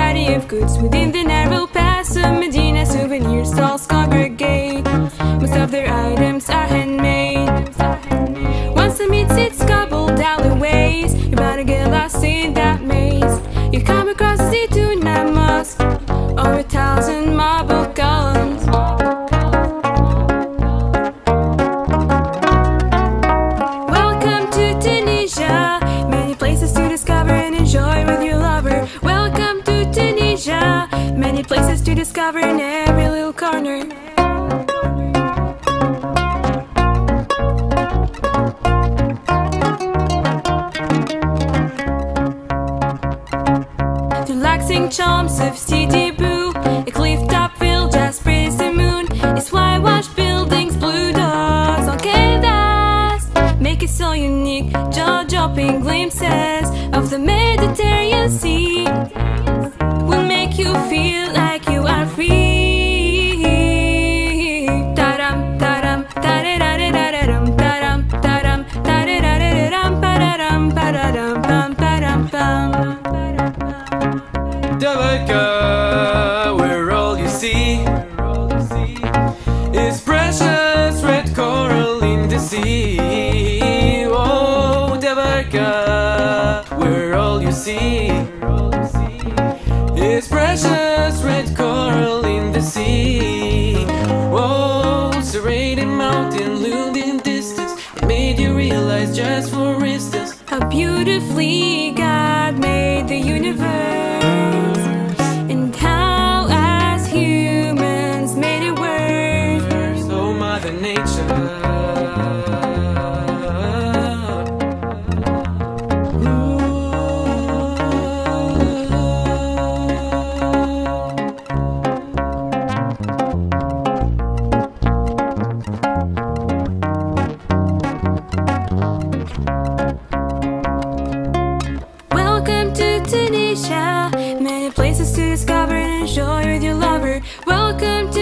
variety of goods within the narrow pass of Medina. Souvenir stalls congregate. Most of their items are handmade. Once the meets its cobbled alleyways, you're bound to get lost in that maze. You come across the too. Places to discover in every little corner. The Relaxing charms of Sidi Bou, a cliff top filled just praise the moon. It's whitewashed buildings, blue doors on canvas, make it so unique. Jaw-dropping glimpses of the Mediterranean Sea will make you feel Tabarka, where all you see is precious red coral in the sea. Oh, Tabarka, where all you see is precious red coral in the sea. Oh, serrated mountain loomed in distance. It made you realize just for instance. How beautifully and with your lover. Welcome to